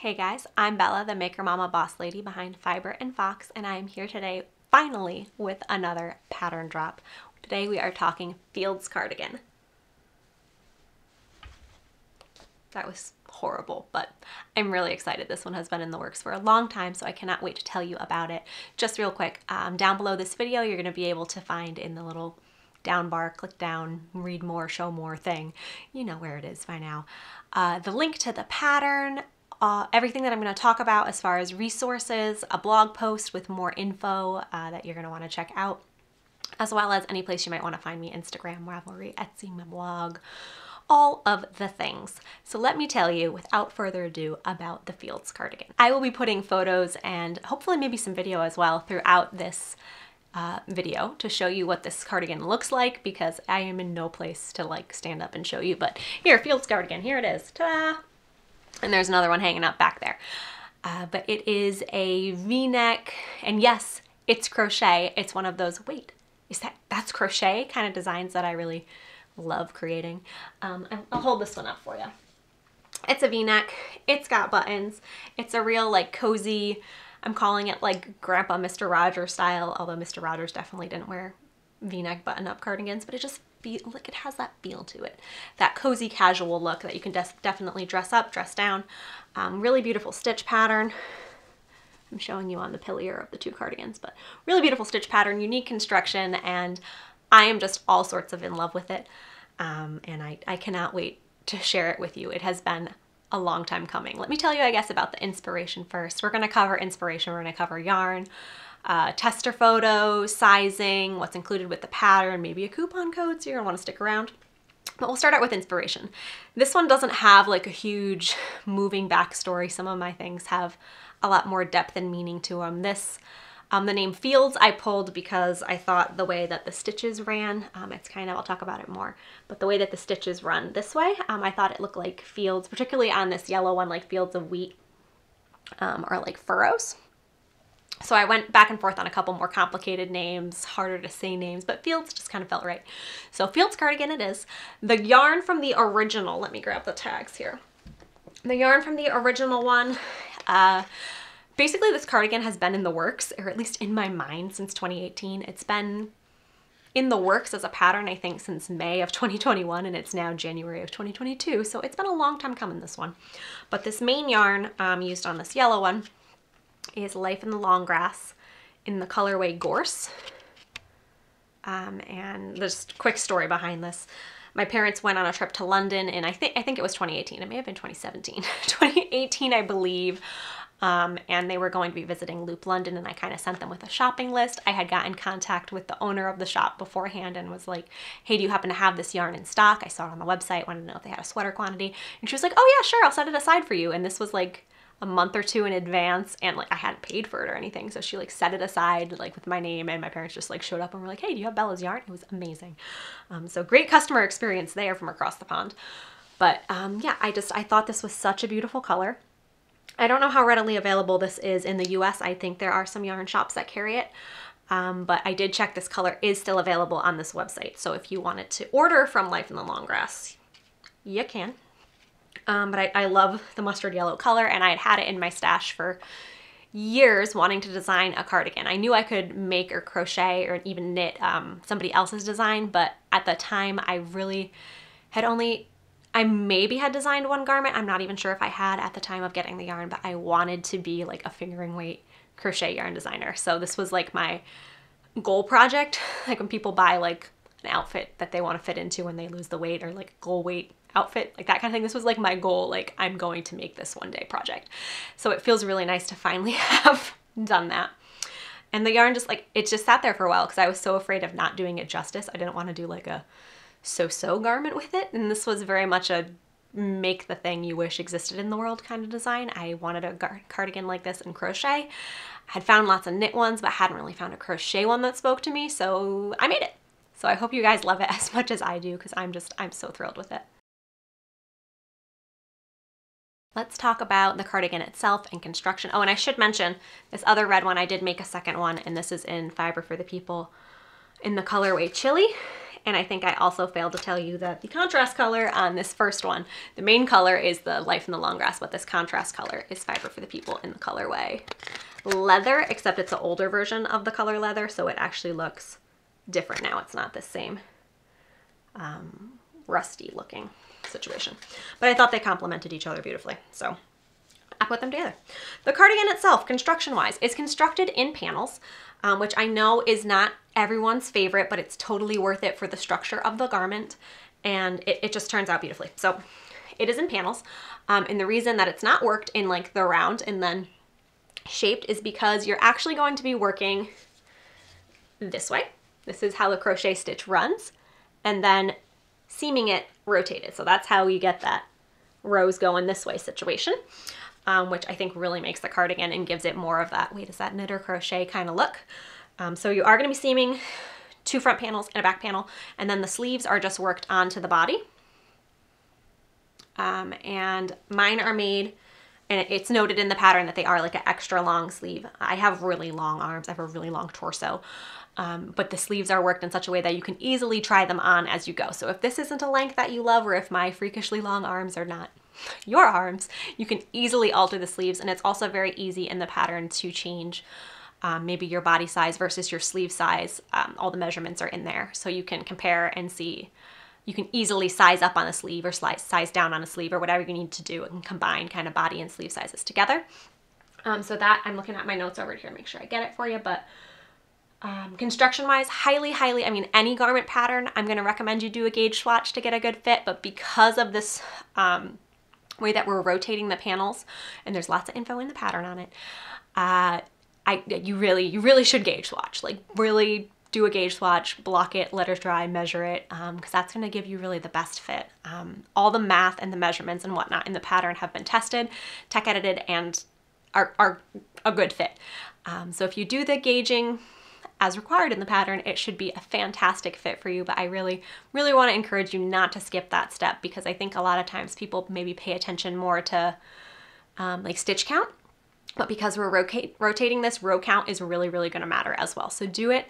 Hey guys, I'm Bella, the Maker Mama boss lady behind Fiber and Fox, and I am here today finally with another pattern drop. Today we are talking Fields cardigan. That was horrible, but I'm really excited. This one has been in the works for a long time, so I cannot wait to tell you about it. Just real quick, um, down below this video, you're gonna be able to find in the little down bar, click down, read more, show more thing. You know where it is by now. Uh, the link to the pattern, uh, everything that I'm going to talk about as far as resources, a blog post with more info uh, that you're going to want to check out, as well as any place you might want to find me Instagram, Ravelry, Etsy, my blog, all of the things. So let me tell you, without further ado, about the Fields cardigan. I will be putting photos and hopefully maybe some video as well throughout this uh, video to show you what this cardigan looks like because I am in no place to like stand up and show you. But here, Fields cardigan, here it is. Ta-da! And there's another one hanging up back there. Uh, but it is a v-neck, and yes, it's crochet. It's one of those, wait, is that, that's crochet kind of designs that I really love creating. Um, I'll hold this one up for you. It's a v-neck, it's got buttons, it's a real like cozy, I'm calling it like Grandpa Mr. Rogers style, although Mr. Rogers definitely didn't wear v-neck button-up cardigans, but it just feel like it has that feel to it. That cozy casual look that you can definitely dress up, dress down. Um, really beautiful stitch pattern. I'm showing you on the pillier of the two cardigans, but really beautiful stitch pattern, unique construction, and I am just all sorts of in love with it. Um, and I, I cannot wait to share it with you. It has been a long time coming. Let me tell you, I guess, about the inspiration first. We're gonna cover inspiration, we're gonna cover yarn, uh, tester photos, sizing, what's included with the pattern, maybe a coupon code, so you're gonna wanna stick around. But we'll start out with inspiration. This one doesn't have like a huge moving backstory. Some of my things have a lot more depth and meaning to them. This, um, the name Fields I pulled because I thought the way that the stitches ran, um, it's kind of, I'll talk about it more, but the way that the stitches run this way, um, I thought it looked like fields, particularly on this yellow one, like fields of wheat um, or like furrows. So I went back and forth on a couple more complicated names, harder to say names, but Fields just kind of felt right. So Fields cardigan it is. The yarn from the original, let me grab the tags here. The yarn from the original one, uh, basically this cardigan has been in the works, or at least in my mind since 2018. It's been in the works as a pattern, I think, since May of 2021, and it's now January of 2022. So it's been a long time coming, this one. But this main yarn um, used on this yellow one is Life in the Long Grass in the colorway Gorse. Um, and just quick story behind this. My parents went on a trip to London and I think I think it was 2018. It may have been 2017. 2018, I believe. Um, and they were going to be visiting Loop London and I kind of sent them with a shopping list. I had gotten in contact with the owner of the shop beforehand and was like, hey, do you happen to have this yarn in stock? I saw it on the website, wanted to know if they had a sweater quantity. And she was like, oh yeah, sure, I'll set it aside for you. And this was like a month or two in advance and like I hadn't paid for it or anything. So she like set it aside like with my name and my parents just like showed up and were like, hey, do you have Bella's yarn? It was amazing. Um, so great customer experience there from across the pond. But um, yeah, I just, I thought this was such a beautiful color. I don't know how readily available this is in the US. I think there are some yarn shops that carry it. Um, but I did check this color is still available on this website. So if you wanted to order from Life in the Long Grass, you can. Um, but I, I love the mustard yellow color and I had had it in my stash for years wanting to design a cardigan. I knew I could make or crochet or even knit um, somebody else's design, but at the time I really had only, I maybe had designed one garment. I'm not even sure if I had at the time of getting the yarn, but I wanted to be like a fingering weight crochet yarn designer. So this was like my goal project. Like when people buy like an outfit that they want to fit into when they lose the weight or like goal weight outfit, like that kind of thing. This was like my goal, like I'm going to make this one day project. So it feels really nice to finally have done that. And the yarn just like, it just sat there for a while because I was so afraid of not doing it justice. I didn't want to do like a so-so garment with it. And this was very much a make the thing you wish existed in the world kind of design. I wanted a cardigan like this in crochet. I had found lots of knit ones, but hadn't really found a crochet one that spoke to me. So I made it. So I hope you guys love it as much as I do because I'm just, I'm so thrilled with it. Let's talk about the cardigan itself and construction. Oh, and I should mention this other red one, I did make a second one, and this is in Fiber for the People in the colorway Chili. And I think I also failed to tell you that the contrast color on this first one, the main color is the Life in the Long Grass, but this contrast color is Fiber for the People in the colorway leather, except it's an older version of the color leather, so it actually looks different now. It's not the same um, rusty looking situation. But I thought they complemented each other beautifully, so I put them together. The cardigan itself, construction-wise, is constructed in panels, um, which I know is not everyone's favorite, but it's totally worth it for the structure of the garment, and it, it just turns out beautifully. So it is in panels, um, and the reason that it's not worked in like the round and then shaped is because you're actually going to be working this way. This is how the crochet stitch runs, and then seaming it rotated. So that's how you get that rows going this way situation, um, which I think really makes the cardigan and gives it more of that, wait, is that knit or crochet kind of look. Um, so you are gonna be seaming two front panels and a back panel, and then the sleeves are just worked onto the body. Um, and mine are made and it's noted in the pattern that they are like an extra long sleeve. I have really long arms, I have a really long torso, um, but the sleeves are worked in such a way that you can easily try them on as you go. So if this isn't a length that you love or if my freakishly long arms are not your arms, you can easily alter the sleeves and it's also very easy in the pattern to change um, maybe your body size versus your sleeve size. Um, all the measurements are in there so you can compare and see you can easily size up on a sleeve or size down on a sleeve or whatever you need to do and combine kind of body and sleeve sizes together. Um, so that, I'm looking at my notes over here, to make sure I get it for you, but um, construction wise, highly, highly, I mean, any garment pattern, I'm going to recommend you do a gauge swatch to get a good fit, but because of this um, way that we're rotating the panels, and there's lots of info in the pattern on it, uh, I, you really, you really should gauge swatch, like really do a gauge swatch, block it, let it dry, measure it, because um, that's going to give you really the best fit. Um, all the math and the measurements and whatnot in the pattern have been tested, tech edited, and are, are a good fit. Um, so if you do the gauging as required in the pattern, it should be a fantastic fit for you. But I really, really want to encourage you not to skip that step because I think a lot of times people maybe pay attention more to um, like stitch count but because we're rotate, rotating this, row count is really, really going to matter as well. So do it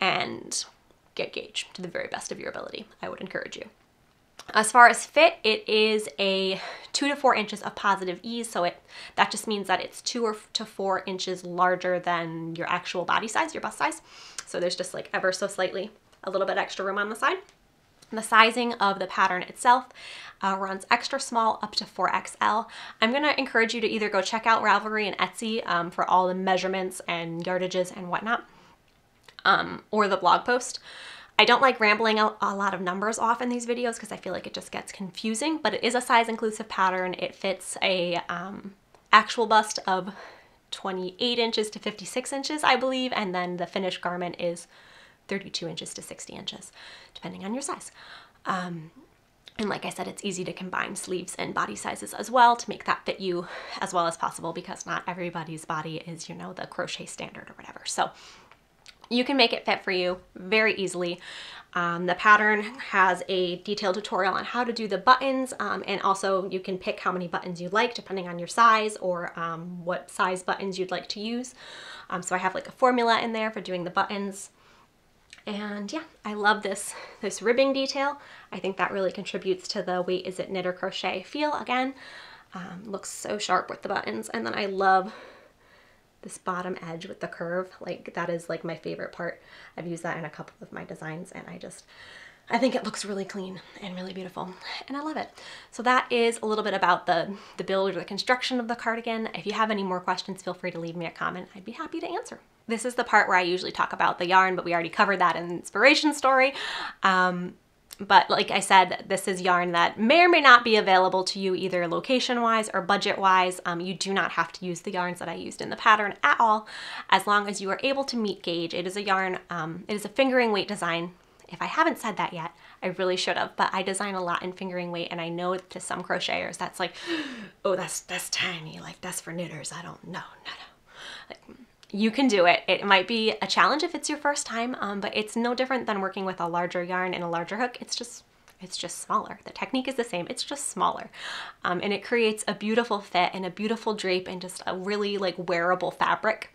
and get gauge to the very best of your ability. I would encourage you. As far as fit, it is a two to four inches of positive ease. So it that just means that it's two or to four inches larger than your actual body size, your bust size. So there's just like ever so slightly a little bit extra room on the side. The sizing of the pattern itself uh, runs extra small up to 4XL. I'm gonna encourage you to either go check out Ravelry and Etsy um, for all the measurements and yardages and whatnot um, or the blog post. I don't like rambling a, a lot of numbers off in these videos because I feel like it just gets confusing, but it is a size inclusive pattern. It fits a um, actual bust of 28 inches to 56 inches, I believe, and then the finished garment is 32 inches to 60 inches, depending on your size. Um, and like I said, it's easy to combine sleeves and body sizes as well to make that fit you as well as possible because not everybody's body is, you know, the crochet standard or whatever. So you can make it fit for you very easily. Um, the pattern has a detailed tutorial on how to do the buttons um, and also you can pick how many buttons you like depending on your size or um, what size buttons you'd like to use. Um, so I have like a formula in there for doing the buttons. And yeah, I love this, this ribbing detail. I think that really contributes to the wait is it knit or crochet feel again. Um, looks so sharp with the buttons. And then I love this bottom edge with the curve. Like that is like my favorite part. I've used that in a couple of my designs and I just, I think it looks really clean and really beautiful and I love it. So that is a little bit about the, the build or the construction of the cardigan. If you have any more questions, feel free to leave me a comment. I'd be happy to answer. This is the part where I usually talk about the yarn, but we already covered that in the inspiration story. Um, but like I said, this is yarn that may or may not be available to you either location-wise or budget-wise. Um, you do not have to use the yarns that I used in the pattern at all, as long as you are able to meet gauge. It is a yarn, um, it is a fingering weight design. If I haven't said that yet, I really should have, but I design a lot in fingering weight and I know to some crocheters that's like, oh, that's, that's tiny, like that's for knitters. I don't, no, no, no. Like, you can do it. It might be a challenge if it's your first time, um, but it's no different than working with a larger yarn and a larger hook. It's just it's just smaller. The technique is the same, it's just smaller. Um, and it creates a beautiful fit and a beautiful drape and just a really like wearable fabric.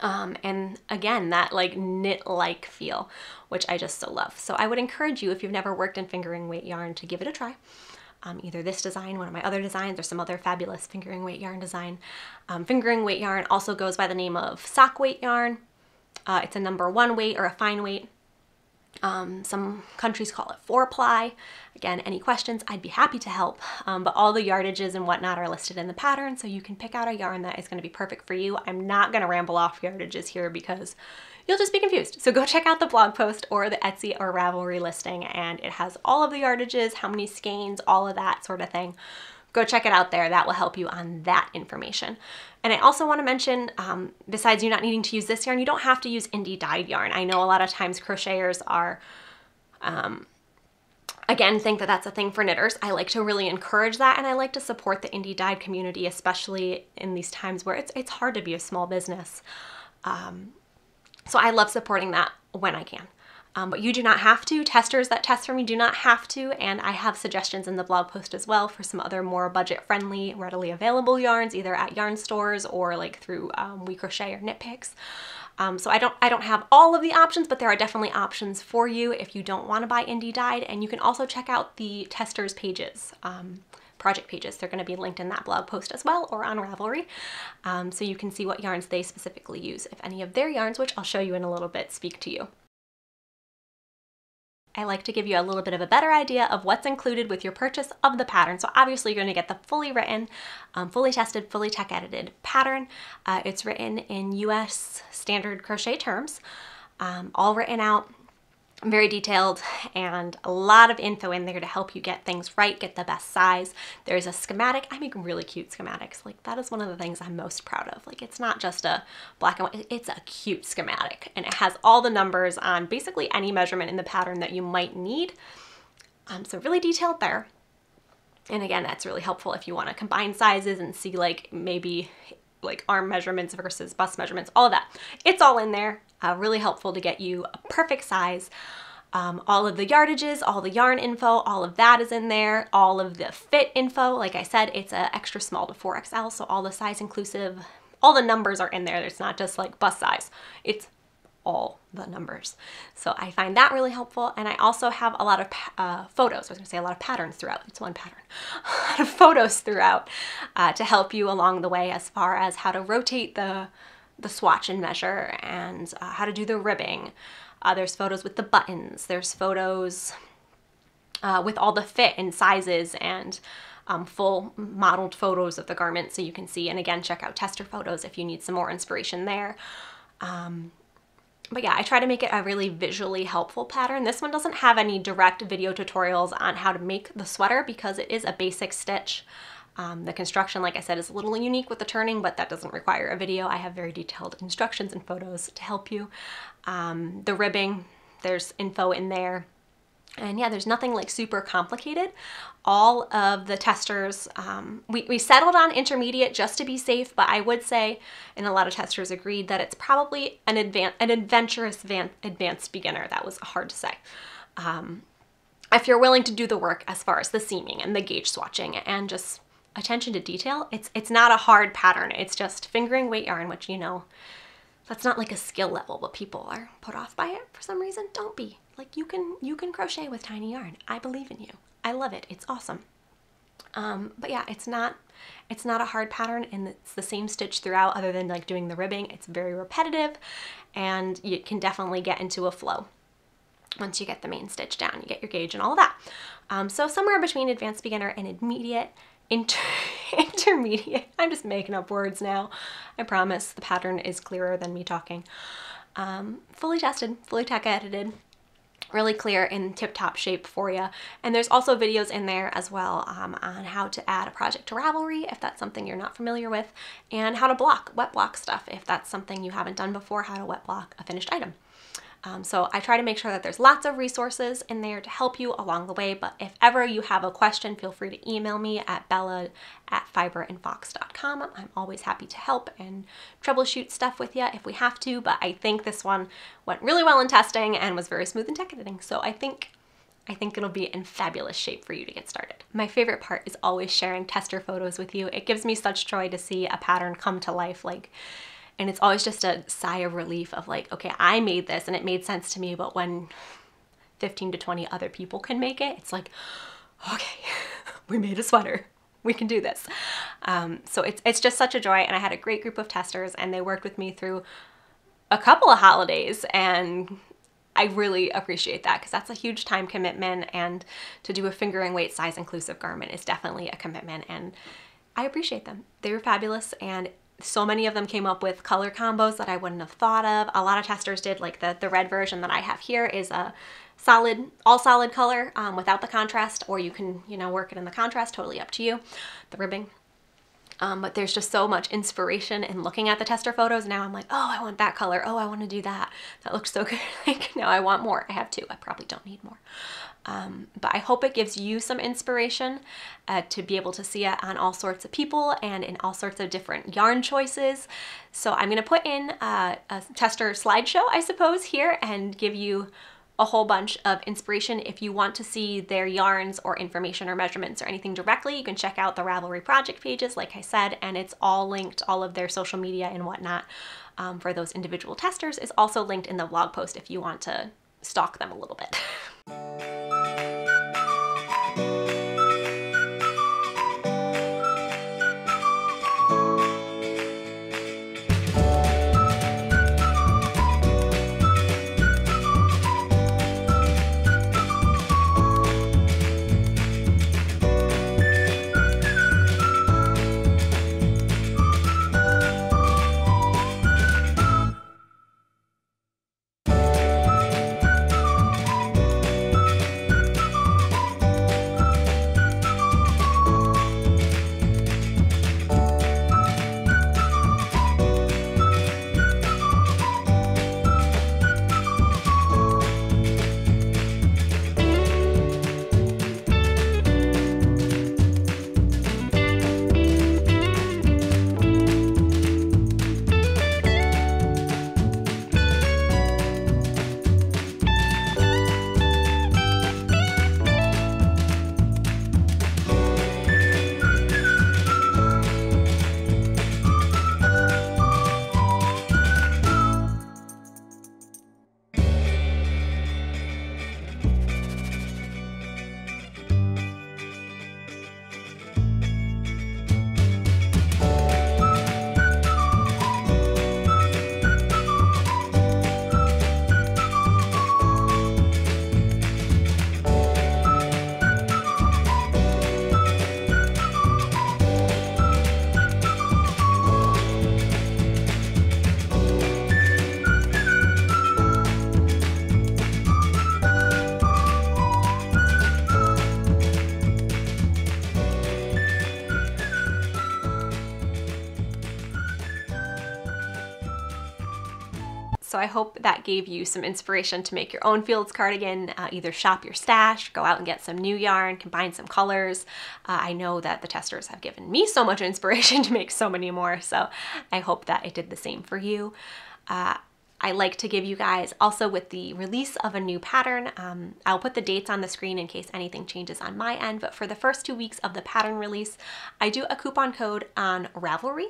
Um, and again, that like knit-like feel, which I just so love. So I would encourage you, if you've never worked in fingering weight yarn, to give it a try. Um, either this design, one of my other designs, or some other fabulous fingering weight yarn design. Um, fingering weight yarn also goes by the name of sock weight yarn. Uh, it's a number one weight or a fine weight. Um, some countries call it four ply. Again, any questions, I'd be happy to help. Um, but all the yardages and whatnot are listed in the pattern, so you can pick out a yarn that is going to be perfect for you. I'm not going to ramble off yardages here because you'll just be confused. So go check out the blog post or the Etsy or Ravelry listing, and it has all of the yardages, how many skeins, all of that sort of thing go check it out there. That will help you on that information. And I also want to mention, um, besides you not needing to use this yarn, you don't have to use indie dyed yarn. I know a lot of times crocheters are, um, again, think that that's a thing for knitters. I like to really encourage that and I like to support the indie dyed community, especially in these times where it's, it's hard to be a small business. Um, so I love supporting that when I can. Um, but you do not have to. Testers that test for me do not have to, and I have suggestions in the blog post as well for some other more budget-friendly, readily available yarns, either at yarn stores or like through um, We Crochet or Knit Picks. Um, so I don't I don't have all of the options, but there are definitely options for you if you don't want to buy indie dyed, and you can also check out the testers pages. Um, project pages. They're going to be linked in that blog post as well or on Ravelry. Um, so you can see what yarns they specifically use if any of their yarns, which I'll show you in a little bit, speak to you. I like to give you a little bit of a better idea of what's included with your purchase of the pattern. So obviously you're going to get the fully written, um, fully tested, fully tech edited pattern. Uh, it's written in US standard crochet terms, um, all written out very detailed and a lot of info in there to help you get things right, get the best size. There's a schematic. I make really cute schematics. Like that is one of the things I'm most proud of. Like it's not just a black and white, it's a cute schematic and it has all the numbers on basically any measurement in the pattern that you might need. Um, so really detailed there. And again, that's really helpful if you want to combine sizes and see like maybe like arm measurements versus bust measurements, all of that. It's all in there uh, really helpful to get you a perfect size. Um, all of the yardages, all the yarn info, all of that is in there. All of the fit info, like I said, it's a extra small to 4XL, so all the size inclusive, all the numbers are in there. It's not just like bust size. It's all the numbers. So I find that really helpful. And I also have a lot of uh, photos. I was gonna say a lot of patterns throughout. It's one pattern. a lot of photos throughout uh, to help you along the way as far as how to rotate the the swatch and measure and uh, how to do the ribbing. Uh, there's photos with the buttons. There's photos uh, with all the fit and sizes and um, full modeled photos of the garment so you can see. And again, check out tester photos if you need some more inspiration there. Um, but yeah, I try to make it a really visually helpful pattern. This one doesn't have any direct video tutorials on how to make the sweater because it is a basic stitch. Um, the construction, like I said, is a little unique with the turning, but that doesn't require a video. I have very detailed instructions and photos to help you. Um, the ribbing, there's info in there. And yeah, there's nothing like super complicated. All of the testers, um, we, we settled on intermediate just to be safe, but I would say, and a lot of testers agreed, that it's probably an, advan an adventurous van advanced beginner. That was hard to say. Um, if you're willing to do the work as far as the seaming and the gauge swatching and just attention to detail. It's, it's not a hard pattern. It's just fingering weight yarn, which you know, that's not like a skill level, but people are put off by it for some reason. Don't be. Like you can, you can crochet with tiny yarn. I believe in you. I love it. It's awesome. Um, but yeah, it's not, it's not a hard pattern and it's the same stitch throughout other than like doing the ribbing. It's very repetitive and you can definitely get into a flow once you get the main stitch down, you get your gauge and all that. Um, so somewhere between advanced beginner and intermediate, inter intermediate. I'm just making up words now. I promise the pattern is clearer than me talking. Um, fully tested, fully tech edited, really clear in tip-top shape for you. And there's also videos in there as well um, on how to add a project to Ravelry if that's something you're not familiar with, and how to block, wet block stuff if that's something you haven't done before, how to wet block a finished item. Um, so I try to make sure that there's lots of resources in there to help you along the way. But if ever you have a question, feel free to email me at bella at fiberandfox.com. I'm always happy to help and troubleshoot stuff with you if we have to. But I think this one went really well in testing and was very smooth in tech editing. So I think I think it'll be in fabulous shape for you to get started. My favorite part is always sharing tester photos with you. It gives me such joy to see a pattern come to life like And it's always just a sigh of relief of like, okay, I made this and it made sense to me, but when 15 to 20 other people can make it, it's like, okay, we made a sweater. We can do this. Um, so it's, it's just such a joy. And I had a great group of testers and they worked with me through a couple of holidays and I really appreciate that because that's a huge time commitment and to do a fingering weight size inclusive garment is definitely a commitment and I appreciate them. They were fabulous and so many of them came up with color combos that I wouldn't have thought of. A lot of testers did like the, the red version that I have here is a solid, all solid color um, without the contrast or you can, you know, work it in the contrast, totally up to you, the ribbing. Um, but there's just so much inspiration in looking at the tester photos. Now I'm like, oh, I want that color. Oh, I want to do that. That looks so good. like now I want more. I have two. I probably don't need more. Um, but I hope it gives you some inspiration uh, to be able to see it on all sorts of people and in all sorts of different yarn choices. So I'm going to put in a, a tester slideshow, I suppose, here and give you a whole bunch of inspiration. If you want to see their yarns or information or measurements or anything directly, you can check out the Ravelry project pages, like I said, and it's all linked, all of their social media and whatnot um, for those individual testers is also linked in the blog post if you want to stalk them a little bit. I hope that gave you some inspiration to make your own Fields cardigan, uh, either shop your stash, go out and get some new yarn, combine some colors. Uh, I know that the testers have given me so much inspiration to make so many more, so I hope that it did the same for you. Uh, I like to give you guys also with the release of a new pattern. Um, I'll put the dates on the screen in case anything changes on my end, but for the first two weeks of the pattern release, I do a coupon code on Ravelry.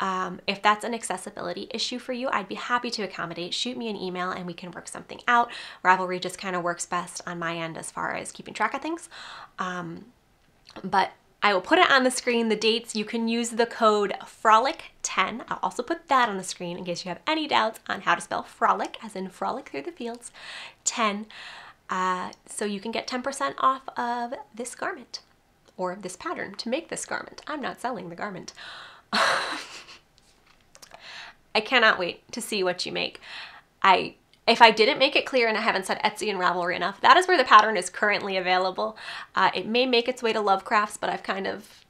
Um, if that's an accessibility issue for you, I'd be happy to accommodate. Shoot me an email and we can work something out. Ravelry just kind of works best on my end as far as keeping track of things. Um, but I will put it on the screen, the dates. You can use the code FROLIC10. I'll also put that on the screen in case you have any doubts on how to spell frolic, as in frolic through the fields, 10. Uh, so you can get 10% off of this garment or of this pattern to make this garment. I'm not selling the garment. I cannot wait to see what you make. I if I didn't make it clear and I haven't said Etsy and Ravelry enough, that is where the pattern is currently available. Uh, it may make its way to Lovecrafts, but I've kind of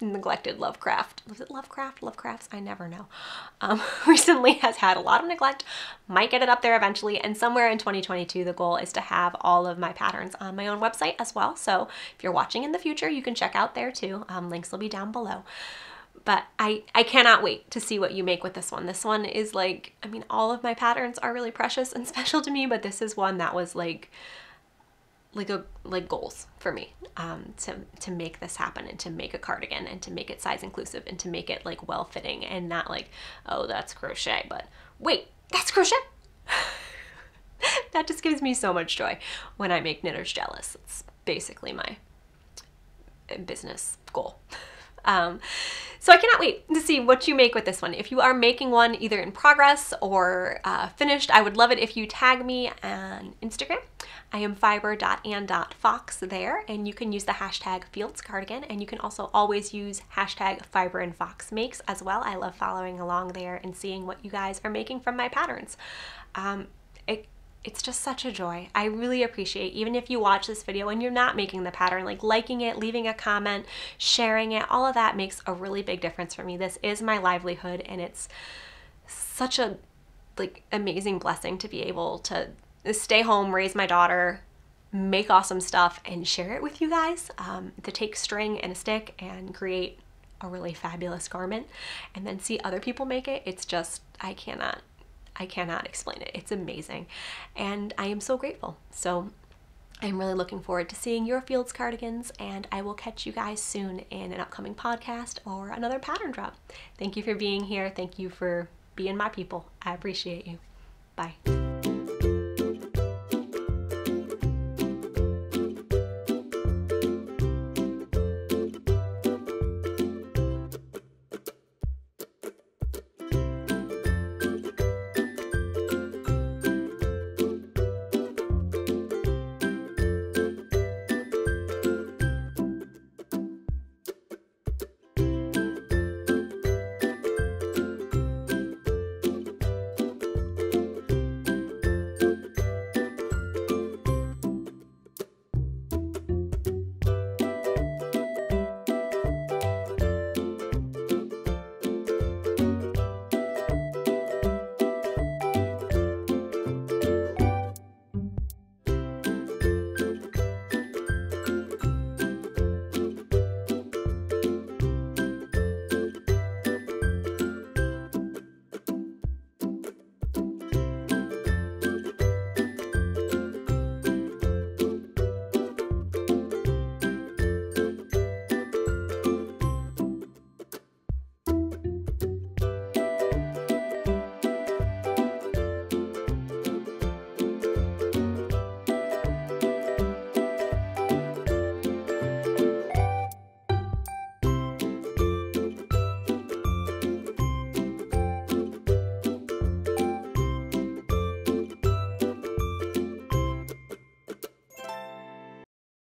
neglected Lovecraft. Was it Lovecraft? Lovecrafts? I never know. Um, recently has had a lot of neglect. Might get it up there eventually. And somewhere in 2022, the goal is to have all of my patterns on my own website as well. So if you're watching in the future, you can check out there too. Um, links will be down below but I, I cannot wait to see what you make with this one. This one is like, I mean, all of my patterns are really precious and special to me, but this is one that was like like a like goals for me um, to to make this happen and to make a cardigan and to make it size inclusive and to make it like well fitting and not like oh that's crochet but wait that's crochet? That just gives me so much joy when I make knitters jealous. It's basically my business goal um, so I cannot wait to see what you make with this one. If you are making one either in progress or uh, finished, I would love it if you tag me on Instagram. I am fiber.and.fox there, and you can use the hashtag fields cardigan, and you can also always use hashtag fiber and fox makes as well. I love following along there and seeing what you guys are making from my patterns. Um, it, it's just such a joy. I really appreciate even if you watch this video and you're not making the pattern, like liking it, leaving a comment, sharing it, all of that makes a really big difference for me. This is my livelihood and it's such a like amazing blessing to be able to stay home, raise my daughter, make awesome stuff and share it with you guys. Um, to take string and a stick and create a really fabulous garment and then see other people make it. It's just, I cannot I cannot explain it. It's amazing. And I am so grateful. So I'm really looking forward to seeing your Fields cardigans, and I will catch you guys soon in an upcoming podcast or another pattern drop. Thank you for being here. Thank you for being my people. I appreciate you. Bye.